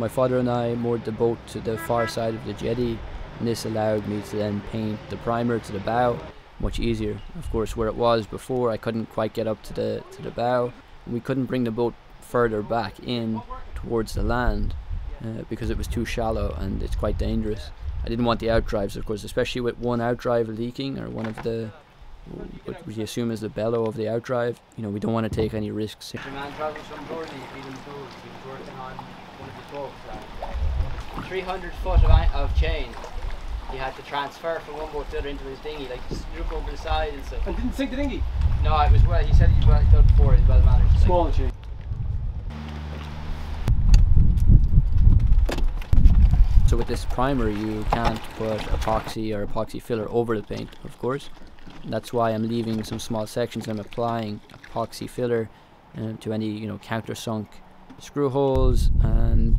My father and I moored the boat to the far side of the jetty, and this allowed me to then paint the primer to the bow much easier. Of course, where it was before, I couldn't quite get up to the to the bow, we couldn't bring the boat further back in towards the land uh, because it was too shallow and it's quite dangerous. I didn't want the outdrives, of course, especially with one outdrive leaking or one of the what we assume is the bellow of the outdrive. You know, we don't want to take any risks. Your man travels from Burnley, he was told he was working on one of the boats. And 300 foot of, of chain he had to transfer from one boat to the other into his dinghy, like just look over the side and stuff. And didn't sink the dinghy. No, it was well, he said he was well done before, he's well managed. like. Small chain. So with this primer, you can't put epoxy or epoxy filler over the paint, of course. That's why I'm leaving some small sections. I'm applying epoxy filler um, to any you know countersunk screw holes and